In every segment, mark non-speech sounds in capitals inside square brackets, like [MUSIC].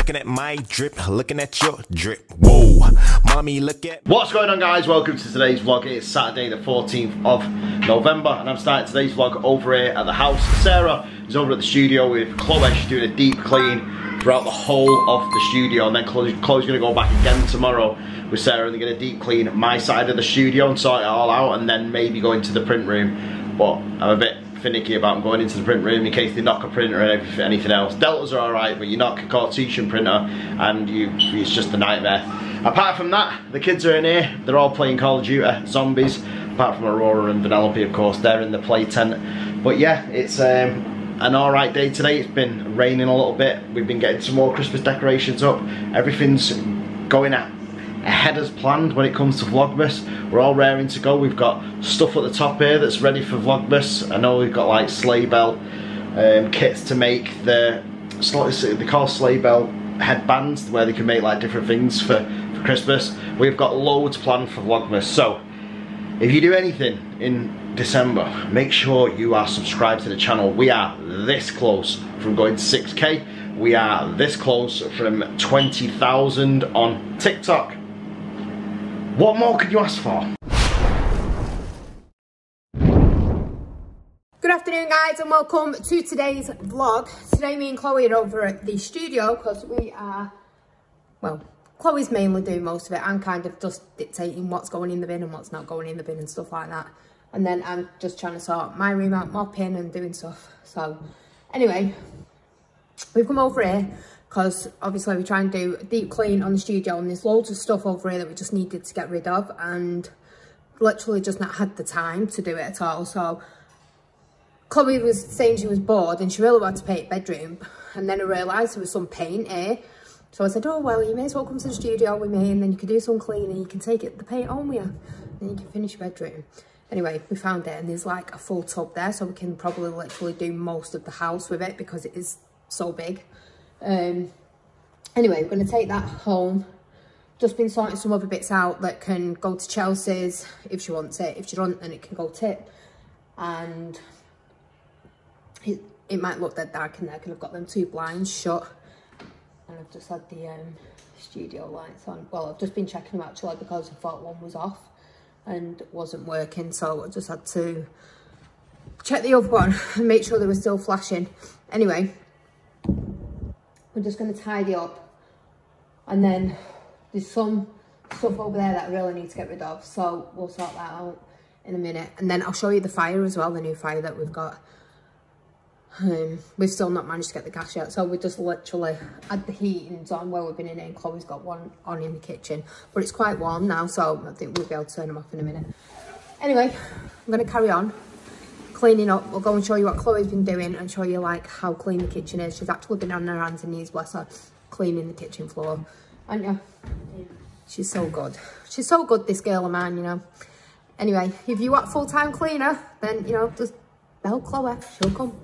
Looking at my drip, looking at your drip. Whoa, mommy, look at. What's going on guys? Welcome to today's vlog. It's Saturday the 14th of November and I'm starting today's vlog over here at the house. Sarah is over at the studio with Chloe. She's doing a deep clean throughout the whole of the studio and then Chloe's, Chloe's going to go back again tomorrow with Sarah and they're going to deep clean my side of the studio and sort it all out and then maybe go into the print room. But I'm a bit finicky about going into the print room in case they knock a printer and anything else. Deltas are alright, but you knock a Cartesian printer and you it's just a nightmare. Apart from that, the kids are in here. They're all playing Call of Duty Zombies. Apart from Aurora and Vanellope, of course, they're in the play tent. But yeah, it's um, an alright day today. It's been raining a little bit. We've been getting some more Christmas decorations up. Everything's going at ahead as planned when it comes to Vlogmas. We're all raring to go. We've got stuff at the top here that's ready for Vlogmas. I know we've got like sleigh bell um, kits to make the, they call sleigh bell headbands where they can make like different things for, for Christmas. We've got loads planned for Vlogmas. So if you do anything in December, make sure you are subscribed to the channel. We are this close from going to 6k. We are this close from 20,000 on TikTok. What more could you ask for? Good afternoon guys and welcome to today's vlog. Today me and Chloe are over at the studio because we are, well, Chloe's mainly doing most of it. I'm kind of just dictating what's going in the bin and what's not going in the bin and stuff like that. And then I'm just trying to sort my room out, mopping and doing stuff. So anyway, we've come over here because obviously we try and do a deep clean on the studio and there's loads of stuff over here that we just needed to get rid of and literally just not had the time to do it at all. So Chloe was saying she was bored and she really wanted to paint bedroom and then I realised there was some paint here. So I said, oh, well, you may as well come to the studio with me and then you can do some cleaning. You can take it the paint on with you. Then you can finish your bedroom. Anyway, we found it and there's like a full tub there so we can probably literally do most of the house with it because it is so big. Um, anyway, we're going to take that home. Just been sorting some other bits out that can go to Chelsea's if she wants it. If she doesn't, then it can go tip. And it, it might look dead dark in there because I've got them two blinds shut. And I've just had the um, studio lights on. Well, I've just been checking them actually because I thought one was off and wasn't working. So I just had to check the other one and make sure they were still flashing. Anyway, we're just going to tidy up. And then there's some stuff over there that I really need to get rid of so we'll sort that out in a minute. And then I'll show you the fire as well the new fire that we've got. Um, we've still not managed to get the gas yet so we just literally had the heatings on where we've been in it and Chloe's got one on in the kitchen. But it's quite warm now so I think we'll be able to turn them off in a minute. Anyway I'm going to carry on cleaning up. We'll go and show you what Chloe's been doing and show you like how clean the kitchen is. She's actually been on her hands and knees, bless her, cleaning the kitchen floor. Aren't you? Yeah. She's so good. She's so good, this girl of mine, you know. Anyway, if you want full-time cleaner, then, you know, just bell Chloe. She'll come.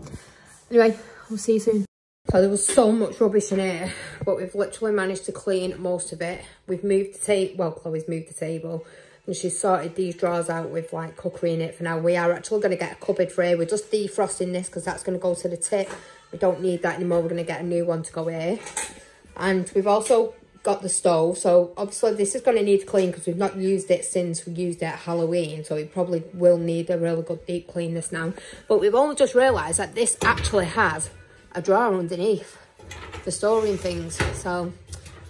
Anyway, we'll see you soon. So there was so much rubbish in here, but we've literally managed to clean most of it. We've moved the table, well, Chloe's moved the table and she's sorted these drawers out with like cookery in it for now. We are actually going to get a cupboard for here. We're just defrosting this because that's going to go to the tip. We don't need that anymore. We're going to get a new one to go here. And we've also got the stove. So obviously this is going to need clean because we've not used it since we used it at Halloween. So it probably will need a really good deep clean this now. But we've only just realised that this actually has a drawer underneath for storing things. So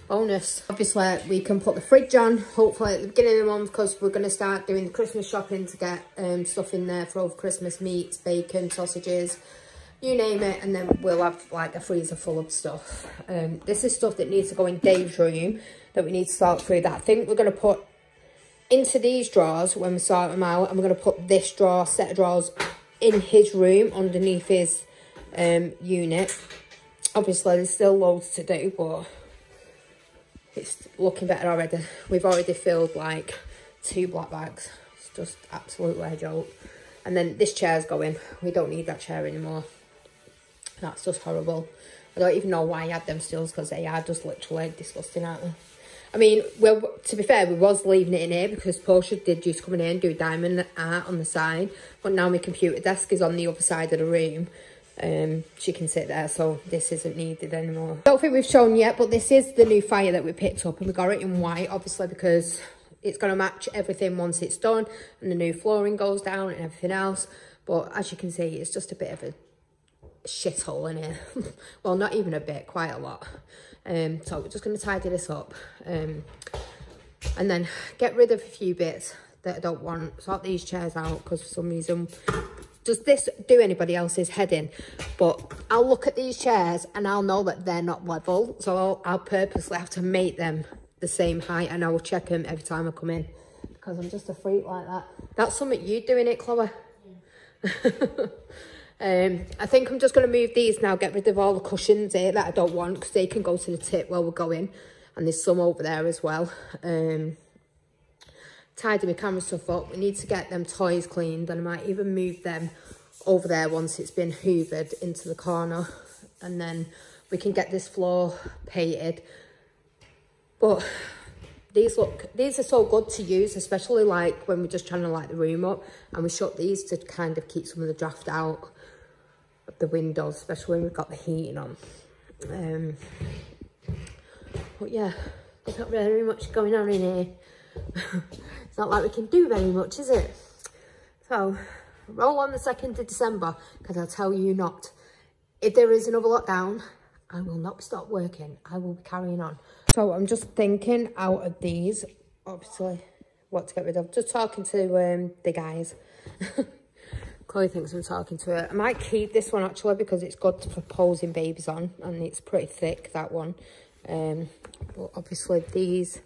bonus. Obviously, we can put the fridge on, hopefully at the beginning of the month, because we're going to start doing the Christmas shopping to get um, stuff in there for over Christmas, meats, bacon, sausages, you name it, and then we'll have like a freezer full of stuff. Um, this is stuff that needs to go in Dave's room, that we need to sort through that. I think we're going to put into these drawers when we sort them out, and we're going to put this drawer, set of drawers, in his room, underneath his um, unit. Obviously, there's still loads to do, but it's looking better already. We've already filled like two black bags. It's just absolutely a joke. And then this chair's going. We don't need that chair anymore. That's just horrible. I don't even know why I had them stills because they are just literally disgusting, aren't they? I mean, well, to be fair, we was leaving it in here because Porsha did just come in here and do diamond art on the side. But now my computer desk is on the other side of the room. Um, she can sit there, so this isn't needed anymore. Don't think we've shown yet, but this is the new fire that we picked up, and we got it in white, obviously, because it's going to match everything once it's done, and the new flooring goes down and everything else. But as you can see, it's just a bit of a shithole in here. [LAUGHS] well, not even a bit, quite a lot. Um, so we're just going to tidy this up. Um, and then get rid of a few bits that I don't want. Sort these chairs out because for some reason, does this do anybody else's head in? But I'll look at these chairs and I'll know that they're not level. So I'll, I'll purposely have to make them the same height and I will check them every time I come in because I'm just a freak like that. That's something you doing it, Chloe. [LAUGHS] um, I think I'm just going to move these now, get rid of all the cushions here that I don't want because they can go to the tip while we're going. And there's some over there as well. Um, tidy my camera stuff up. We need to get them toys cleaned and I might even move them over there once it's been hoovered into the corner. And then we can get this floor painted. But these look, these are so good to use, especially like when we're just trying to light the room up. And we shut these to kind of keep some of the draft out of the windows, especially when we've got the heating on. Um, but yeah, there's not very much going on in here. [LAUGHS] not like we can do very much, is it? So, roll on the 2nd of December, because I'll tell you not. If there is another lockdown, I will not stop working. I will be carrying on. So I'm just thinking out of these, obviously, what to get rid of. Just talking to um, the guys. [LAUGHS] Chloe thinks I'm talking to her. I might keep this one actually because it's good for posing babies on and it's pretty thick, that one. Um, but obviously these,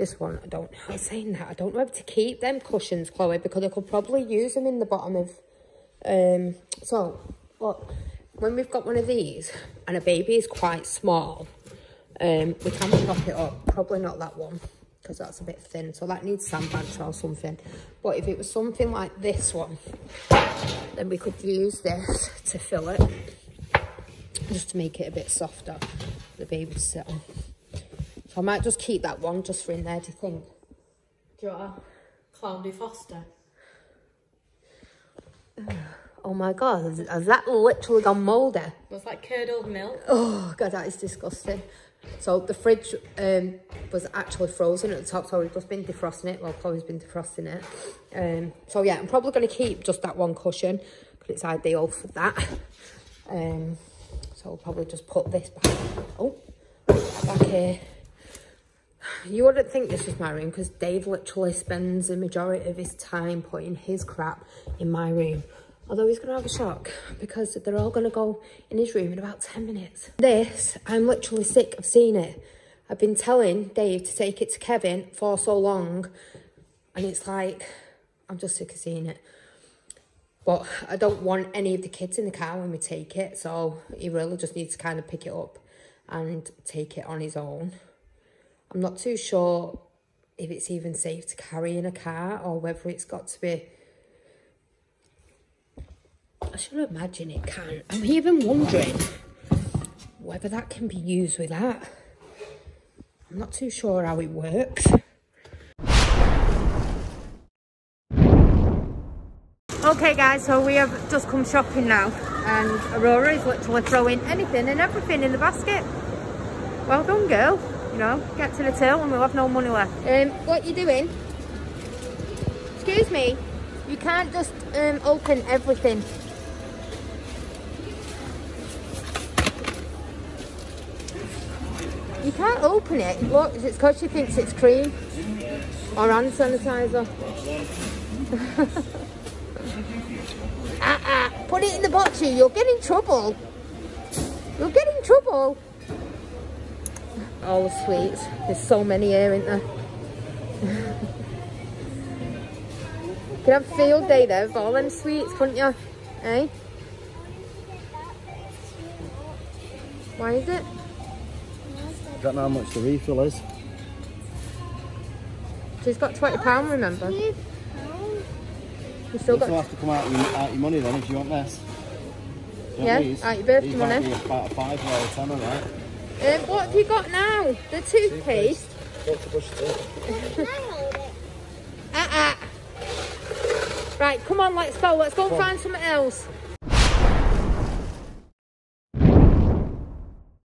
this one, I don't, know. I'm saying that, I don't know if to keep them cushions, Chloe, because I could probably use them in the bottom of, um, so, look, when we've got one of these and a baby is quite small, um, we can prop it up, probably not that one because that's a bit thin so that needs sandbags or something but if it was something like this one then we could use this to fill it just to make it a bit softer for the baby to sit on. I might just keep that one just for in there, do you think? Do you want a Cloudy Foster? [SIGHS] Oh my god, has, has that literally gone mouldy? Looks like curdled milk. Oh god, that is disgusting. So the fridge um, was actually frozen at the top, so we've just been defrosting it. Well, Chloe's been defrosting it. Um, so yeah, I'm probably going to keep just that one cushion because it's ideal for that. Um, so I'll probably just put this back. Oh, back here. You wouldn't think this was my room because Dave literally spends the majority of his time putting his crap in my room. Although he's going to have a shock because they're all going to go in his room in about 10 minutes. This, I'm literally sick of seeing it. I've been telling Dave to take it to Kevin for so long. And it's like, I'm just sick of seeing it. But I don't want any of the kids in the car when we take it. So he really just needs to kind of pick it up and take it on his own. I'm not too sure if it's even safe to carry in a car or whether it's got to be... I should imagine it can. I'm even wondering whether that can be used with that. I'm not too sure how it works. Okay guys, so we have just come shopping now and Aurora is literally throwing anything and everything in the basket. Well done girl, you get to the till and we'll have no money left. Um, what you doing? Excuse me, you can't just um, open everything. You can't open it. Look, it's because she thinks it's cream or hand sanitizer. uh-uh. [LAUGHS] Put it in the box here. You'll get in trouble. You'll get in trouble. All the sweets. There's so many here, isn't there? you [LAUGHS] could have a field day there with all them sweets, couldn't you? Eh? Why is it? I don't know how much the refill is. She's got £20, remember? You still You'll got... have to come out your, out your money then if you want this. You Yeah, these? out your birthday these might money. be about a five or a tenner, right? Um, what have you got now? The toothpaste? [LAUGHS] Ah, ah. Right, come on, let's go. Let's go and find something else.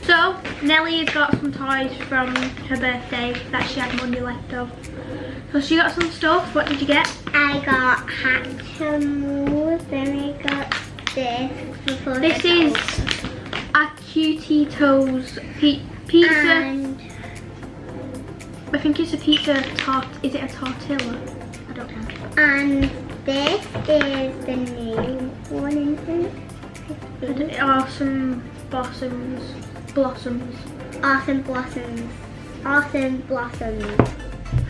So, Nellie has got some toys from her birthday that she had money left of. So she got some stuff. What did you get? I got Hatchimals, then I got this. This is Cutie Toes pi- pizza. And I think it's a pizza tart. Is it a tortilla? I don't know. and this is the new one, isn't it? Awesome blossoms. Blossoms. Awesome blossoms. Awesome blossoms.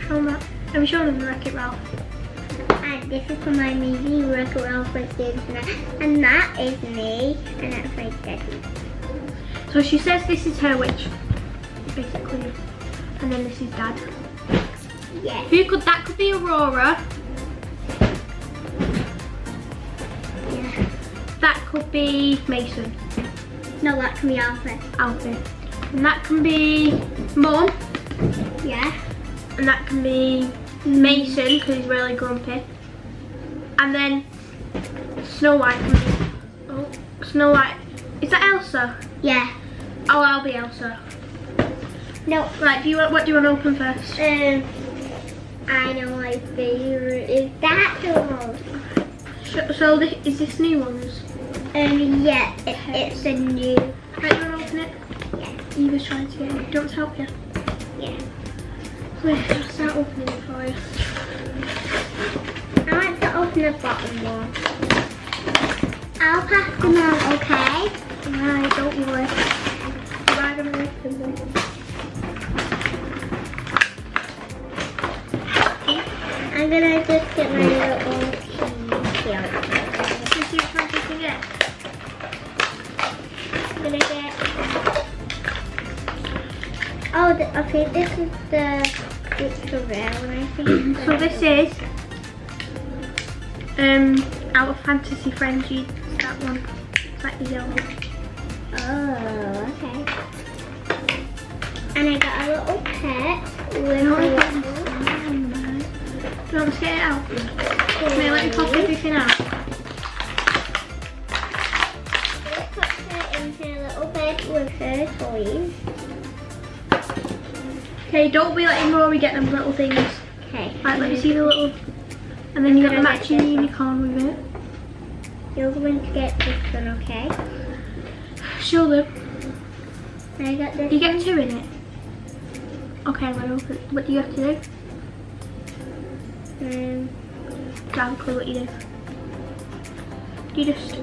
Show that. Have you shown them the Wreck-It Ralph? And this is for my movie, Wreck It Ralph with James and that. And that is me, and that's my daddy. So she says this is her witch, basically, and then this is dad. Yeah. Who could that could be Aurora? Yeah. That could be Mason, No, that can be Alfred. Alfie, and that can be Mum, Yeah. and that can be Mason because he's really grumpy, and then Snow White can be. Oh, Snow White. Is that Elsa? Yeah. Oh, I'll be Elsa. No. Right. Do you want? What do you want to open first? Um, I know my favorite is that one. So, so this, is this new ones? Um, yeah, it, it's a new. Right, you want to open it? Yeah. Eva's trying to get it. Do you want to help you? Yeah. Wait, I'll start opening it for you. I want to open the bottom one. I'll pass them on, okay? Right, don't worry. I'm gonna. Just get my little get. Oh, the, okay, this is the. It's the rare one, I think. [CLEARS THROAT] So this is um out of Fantasy Frenzy. That one. The yellow. Oh, okay. And I got a little pet with No, a little. Do you get it out? Can I let me pop everything out? Let's put her in her little bed with her toys. Okay, don't be letting Rory get them little things. Okay. Right, let me see the little. And then you got the matching unicorn with it. You're going to get this one, okay? Show them. I got this. You get two in it. Okay, I'm gonna open. What do you have to do? Um, have clue what you do. You just.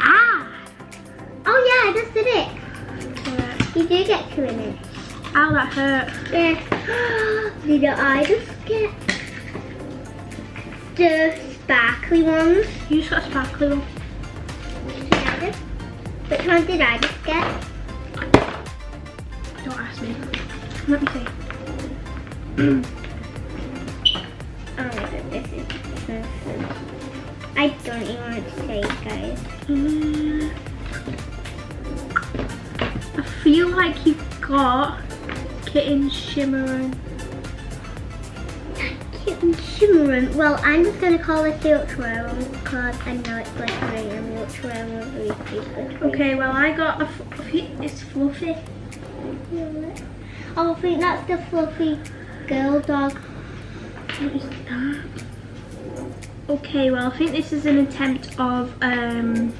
Ah! oh yeah, I just did it. You do get two in it. Ow, that hurt. Yeah. [GASPS] Did I just get the sparkly ones? You just got a sparkly one. Yeah, I did. Which one did I just get? Don't ask me. Let me see. [CLEARS THROAT] Oh my god, this is, I don't even want to say it, guys. Mm. I feel like you've got kitten shimmering. And. Well, I'm just going to call this the ultra one because I know it's glittery and the ultra one will really. Okay, well I got a. a It's fluffy. Oh, I think that's the fluffy girl dog. What is that? Okay, well I think this is an attempt of um.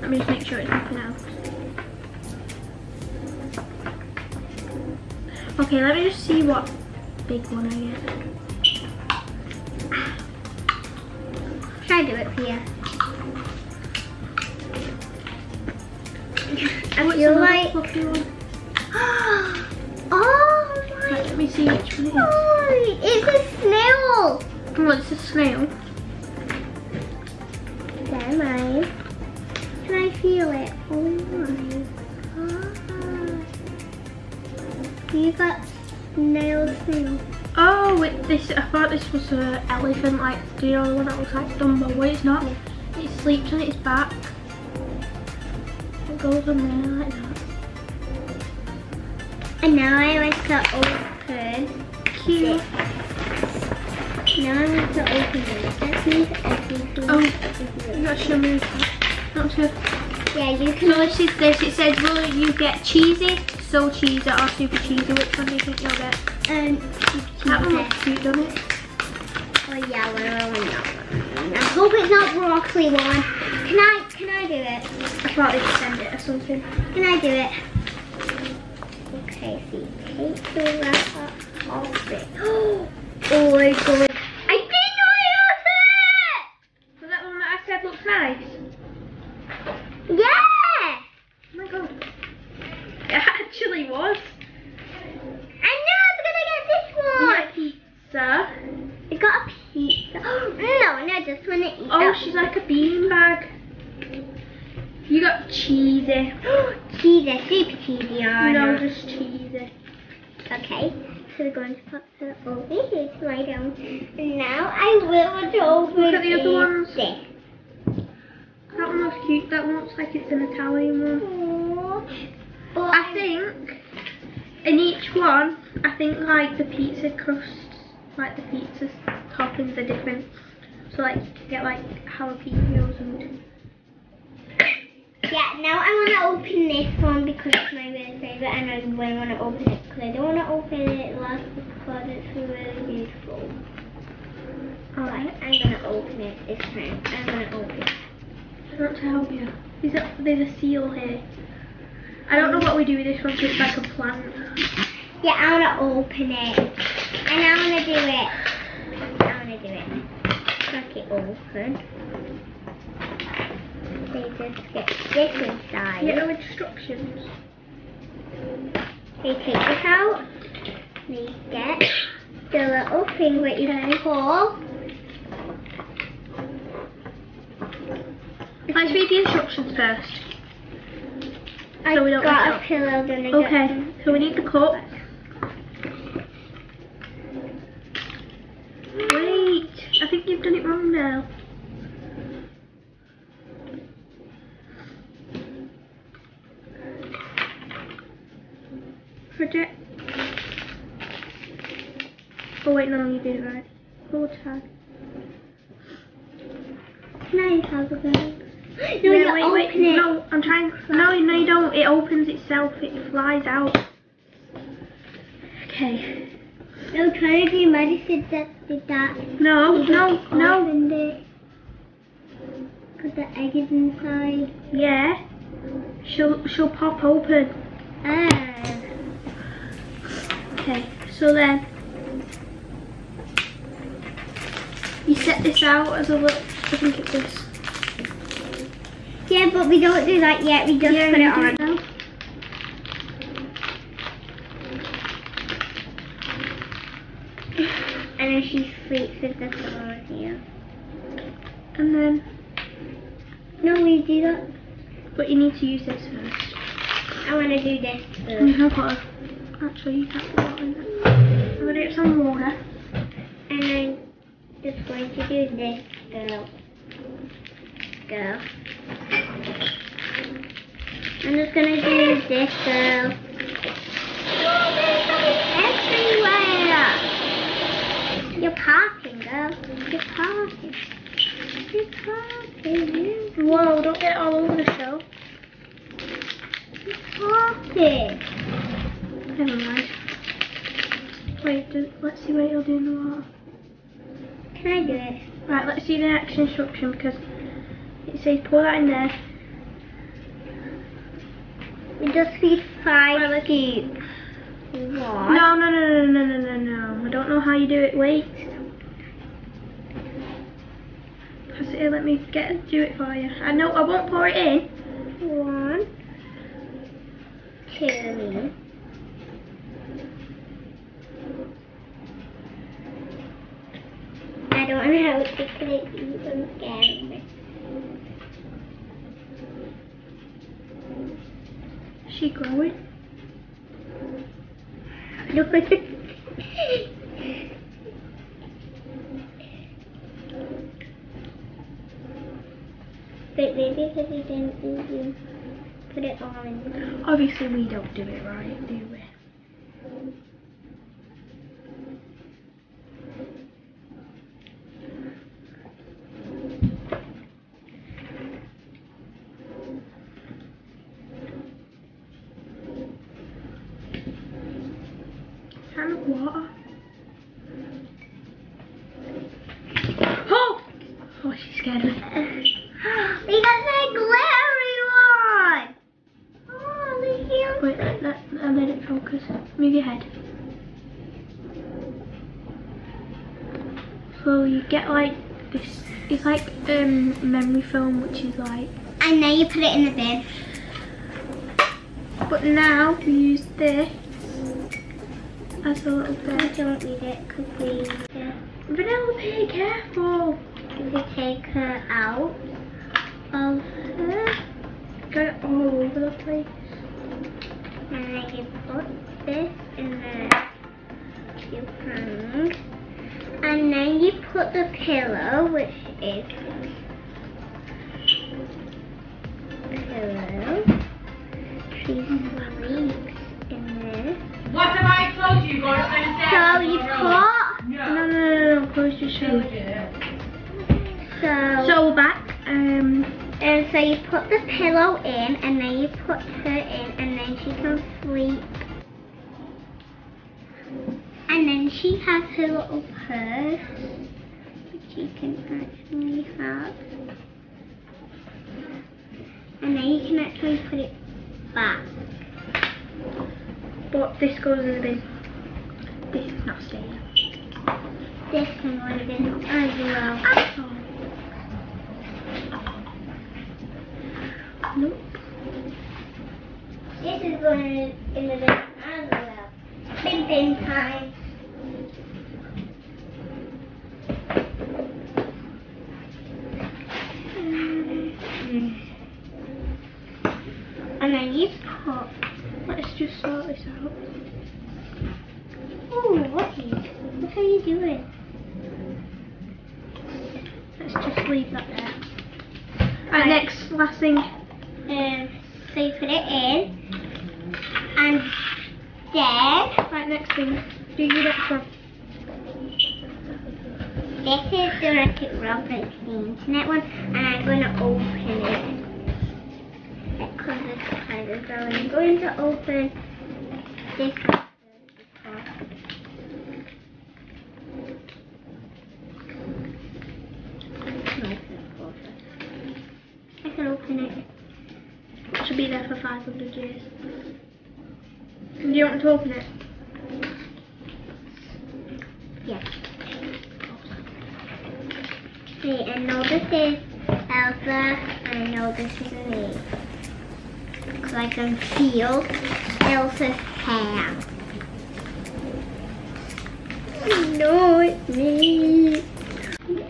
Let me just make sure it's nothing else. Okay, let me just see what big one I get. I do it for you? I want feel some like- fluffy one. [GASPS] oh Right, my let me see which one it is. god! It's a snail! Oh, it's a snail. I thought this was an elephant, like do you know the one that looks like Dumbo? Well, it's not. It sleeps on its back. It goes on there like that. And now I want to open. Cute. Now I want to open this. Let's move everything. Oh, got shimmering. Not too. Yeah, you can. So this is this. It says, will you get cheesy, so cheesy, or super cheesy? Which one do you think you'll get? Um, That one looks cute, doesn't it? Oh yeah, well, well, no. I hope it's not broccoli one. Can I? Can I do it? I thought they'd send it or something. Can I do it? Okay, so you take the wrapper off it. [GASPS] Oh my god. I did not use it! Was that the one that I said looks nice? Yeah! Oh my god. It actually was. I knew I was gonna get this You one! got a pizza. I got a pizza. no, no, just wanna eat Oh, that. she's like a bean bag. You got cheesy. cheesy, super cheesy on No, it. just cheesy. Okay, so we're going to put her over here to lie down. And now I will open Look at the other ones. this. That one looks cute. That one looks like it's an Italian one. Oh, oh, I think in each one, I think like the pizza crusts, like the pizza are different. So like you can get like jalapenos and Yeah, now I want to open this one because it's my really favorite and I really want to open it because I don't want to open it last because it's really beautiful. Alright, I'm going to open it this time. I'm going to open it. I to help you. There's a, there's a seal here. I don't know what we do with this one because it's like a plant. Yeah, I want to open it. And I want to do it. I to do it. Crack it open. They just get this inside. No instructions. They take this out. They get the little thing that you can pull. Let's read the instructions first. I So we don't got a pillow. Then I Okay, so we need the cup. Wait, I think you've done it wrong now. Project. Oh wait, no, you did it right. Full tag. Can I have a go? [GASPS] No, yeah, you wait, wait, it. no, I'm trying. No, no, you don't. It opens itself. It flies out. Okay. No, trying to do medicine that did that. No, no, no. Opened it. Put the egg is inside. Yeah. She'll she'll pop open. Ah. Okay. So then you set this out as a look. I think it's this. Yeah, but we don't do that yet. We just Yeah, put it on. it now. And then she sleeps with the pillow here. And then, No, we do that. but you need to use this first. I want to do this And you first. have got to, actually you can't put that in there. I'm gonna get some water. And I'm just going to do this girl. Girl. I'm just going to do this girl. Everywhere. You're parking, girl. You're parking. Whoa! Don't get it all over the shelf. You're. Never mind. Wait, let's see what you'll do in the water. Can I do it? Right, let's see the next instruction because it says pour that in there. We just need five Right, scoops. What? No, no, no, no, no, no, no, no. I don't know how you do it. Wait. Pass it here, let me get do it for you. I know I won't pour it in. One, two, I don't know how to click these. I'm scared. Is she growing? [LAUGHS] Look at it. didn't put it on. Obviously we don't do it right, do we? water. [GASPS] Oh! Oh, she scared me. Focus. Move your head. So you get like this. It's like um memory foam, which is like. And now you put it in the bin. But now we use this as a little I bit. don't need it because we, yeah, Vanellope, careful! we take her out of her. Got it all over the place. And then you put this in the you hang. And then you put the pillow, which is pillow. She sleeps in this. What have I told you? Go upstairs. So you put No, no, no, no, close your shoe. so So we're back. Um, and so you put the pillow in and then you put her in and then she can sleep. And then she has her little purse which you can actually have. And then you can actually put it back. but this goes in the bin. This is not staying. This can go in as well. Nope. This is going in the bin as well. Bin bin time. And then you put. Let's just sort this out. Oh, what is? What are you doing? Let's just leave that there. Right, next, last thing. So you put it in. And then Right, next thing. Do your next one. this is the Wreck-It the internet one, and I'm going to open it. Because it's kind of I'm going to open this one first because- I can open it. It should be there for 500 years. Do you want to open it? Yes. See, I know this is Elsa, and I know this is me. Because I can feel Elsa's hair. No, it's me.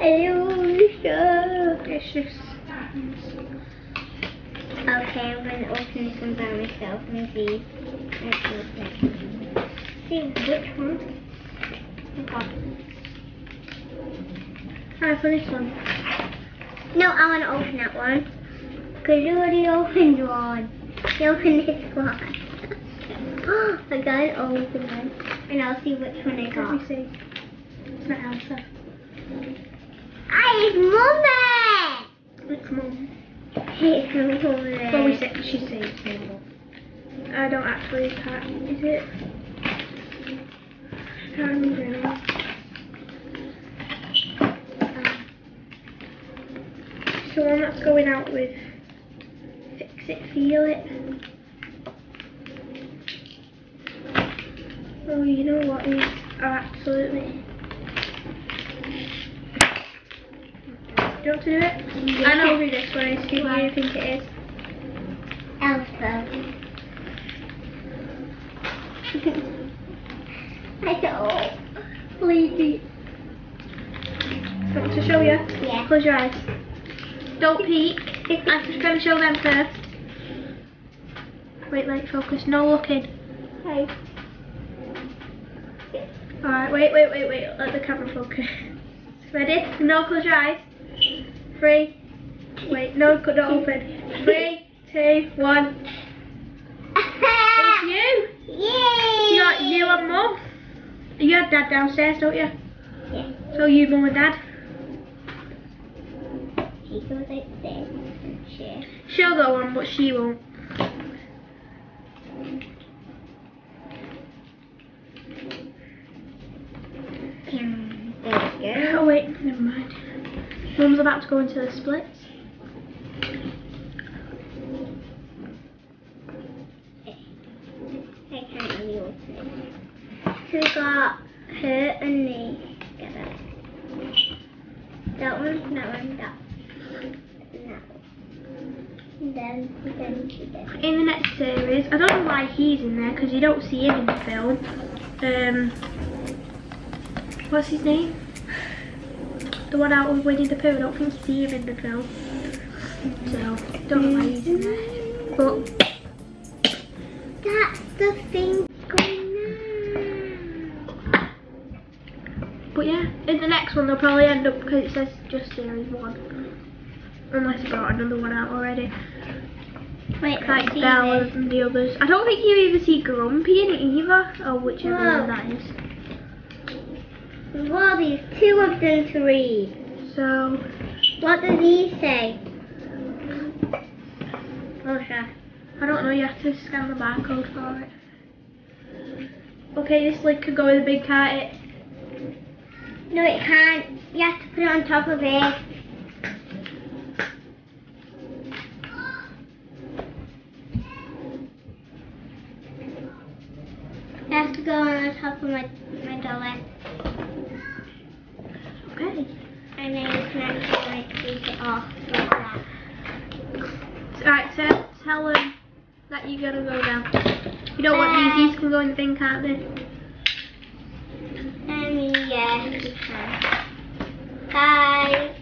Elsa. It's just. Okay, I'm going to open this one by myself and see. Let's open. See which one? Okay. Alright, for this one. No, I want to open that one. Because you already opened one. You opened this one. [GASPS] I got it open one. And I'll see which one I Let got. me see. It's not Elsa. Ah, it's Mummy! It's mum. It's Mummy. Well, we said she says it's. I don't actually can't. Is it? I can't remember anymore. Um, So one that's going out with Fix It, Feel It. Oh, you know what is oh, absolutely. Do you want to do it? I know who this one is. Who do you think it is? Elsa. [LAUGHS] I know. Please. Want to show you? Yeah. Close your eyes. Don't [LAUGHS] peek. I'm just going to show them first. Wait, wait, focus. No looking. Hi. Alright, wait, wait, wait, wait. Let the camera focus. [LAUGHS] Ready? No, close your eyes. Three. Wait, no, could not open. Three, two, one. it's you. Yay! You're you and mum. You have dad downstairs, don't you? Yeah. So you, mum and dad. She goes upstairs she. She'll go on, but she won't. Hmm, there we go. Oh wait, never mind about to go into the splits. I can't really open. So we got her and me together. That one, that one, that one. Then, then. In the next series, I don't know why he's in there because you don't see him in the film. Um, what's his name? The one out with Winnie the Pooh. I don't think you see him the film. So, don't know why he's in there. But That's the thing going on. But yeah, in the next one they'll probably end up because it says just series one. Unless they brought another one out already. Wait, Like Bella and the others. I don't think you even see Grumpy in it either, or whichever Whoa. one that is. Well, these two of them to read. So, What does he say? Oh, sure. I don't know, you have to scan the barcode for it. Okay, this lid could go with a big cart. It. No, it can't. You have to put it on top of it. It have to go on the top of my, my dollar. Okay. And then you can actually like take it off like that. Alright, so tell them you're gonna go down. You don't want these, these can go in the bin, can't they? And yeah, you can. Bye.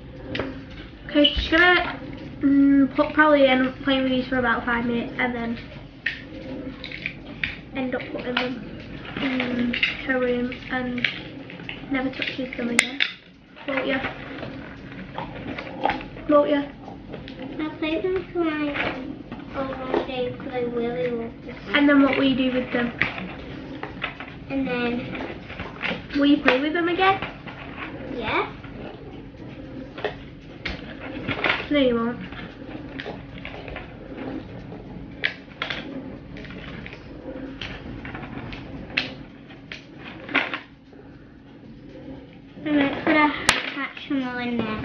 Okay, she's gonna mm, put, probably end up playing with these for about five minutes and then end up putting them in her room and never touches them again. Won't ya? Won't ya? I'll play them for my one day because I really love this. And then what will you do with them? And then, Will you play with them again? yeah. No, you won't. I'm gonna put a Hatchimal in there.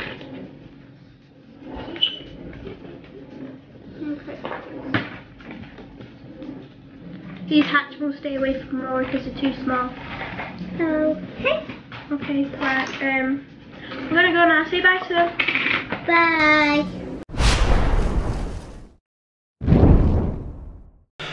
These hatch will stay away from Rory because they're too small. Okay. Okay, right, um, I'm gonna go now. Say bye to them. Bye.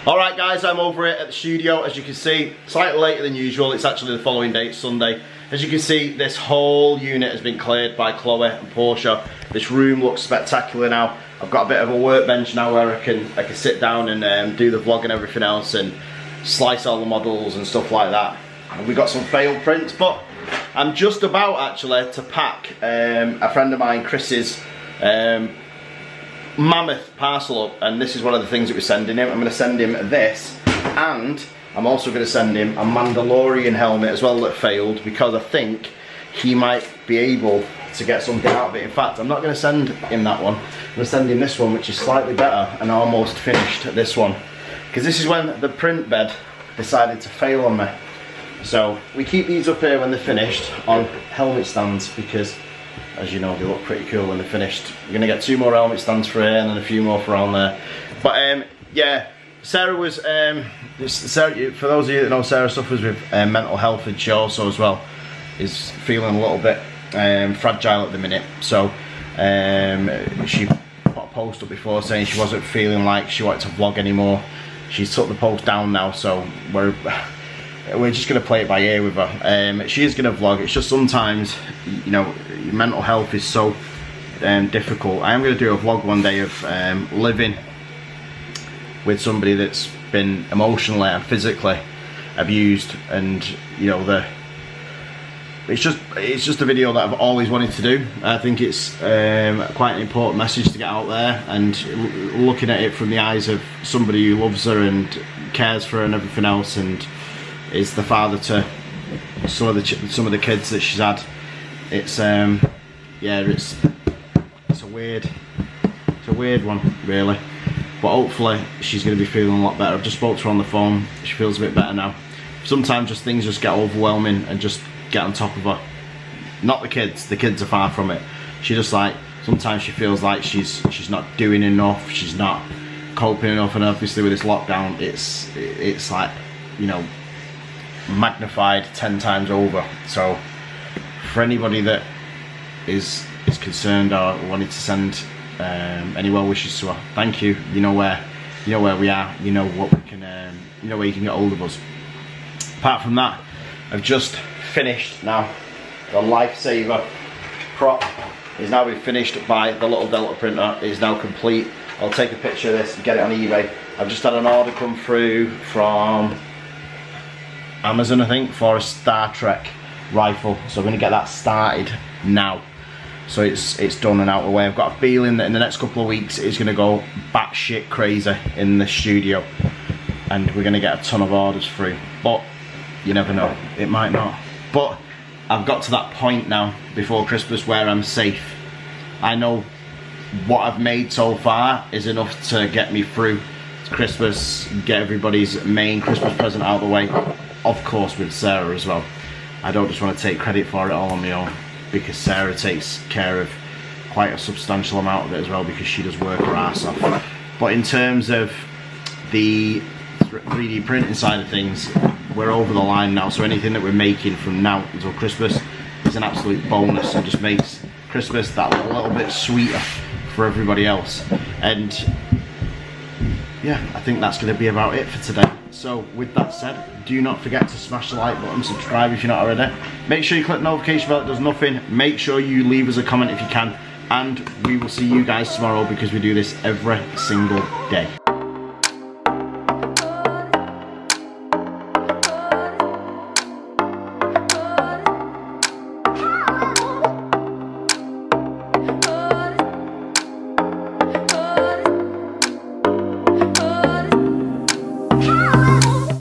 Alright guys, I'm over here at the studio, as you can see, slightly later than usual, it's actually the following day, it's Sunday. As you can see, this whole unit has been cleared by Chloe and Porsha. This room looks spectacular now. I've got a bit of a workbench now where I can I can sit down and um, do the vlog and everything else and slice all the models and stuff like that. And we got some failed prints, but I'm just about actually to pack um, a friend of mine, Chris's, um, mammoth parcel up and this is one of the things that we're sending him. I'm going to send him this and I'm also going to send him a Mandalorian helmet as well that failed because I think he might be able to get something out of it. In fact, I'm not going to send him that one. I'm going to send him this one which is slightly better and almost finished this one because this is when the print bed decided to fail on me. So we keep these up here when they're finished on helmet stands because as you know they look pretty cool when they're finished. You're gonna get two more helmet stands for here and then a few more for around there. But um, yeah, Sarah was, um, Sarah, for those of you that know Sarah suffers with um, mental health and she also as well is feeling a little bit um, fragile at the minute. So um, she put a post up before saying she wasn't feeling like she wanted to vlog anymore. She's took the post down now so we're we're just going to play it by ear with her. Um, she is going to vlog. It's just sometimes, you know, mental health is so um, difficult. I am going to do a vlog one day of um, living with somebody that's been emotionally and physically abused, and you know the. It's just it's just a video that I've always wanted to do. I think it's um, quite an important message to get out there, and looking at it from the eyes of somebody who loves her and cares for her and everything else, and is the father to some of the some of the kids that she's had. It's um yeah, it's it's a weird it's a weird one really. But hopefully she's going to be feeling a lot better. I've just spoke to her on the phone. She feels a bit better now. Sometimes just things just get overwhelming and just get on top of her. Not the kids. The kids are far from it. She just like sometimes she feels like she's she's not doing enough, she's not coping enough, and obviously with this lockdown, it's it's like you know magnified ten times over. So for anybody that is is concerned or wanted to send um, any well wishes to her, thank you. You know where you know where we are. You know what we can. Um, you know where you can get hold of us. Apart from that, I've just finished now. The lifesaver prop is now been finished by the little Delta printer. It is now complete. I'll take a picture of this and get it on eBay. I've just had an order come through from Amazon, I think, for a Star Trek rifle. So I'm going to get that started now. So it's it's done and out of the way. I've got a feeling that in the next couple of weeks it's going to go batshit crazy in the studio. And we're going to get a ton of orders through. But you never know. It might not. But I've got to that point now before Christmas where I'm safe. I know what I've made so far is enough to get me through Christmas, get everybody's main Christmas present out of the way. Of course with Sarah as well. I don't just want to take credit for it all on my own because Sarah takes care of quite a substantial amount of it as well because she does work her ass off. But in terms of the 3D printing side of things, we're over the line now. So anything that we're making from now until Christmas is an absolute bonus and just makes Christmas that little bit sweeter for everybody else. And yeah, I think that's going to be about it for today. So with that said, do not forget to smash the like button, subscribe if you're not already. Make sure you click the notification bell, it does nothing. Make sure you leave us a comment if you can. And we will see you guys tomorrow because we do this every single day.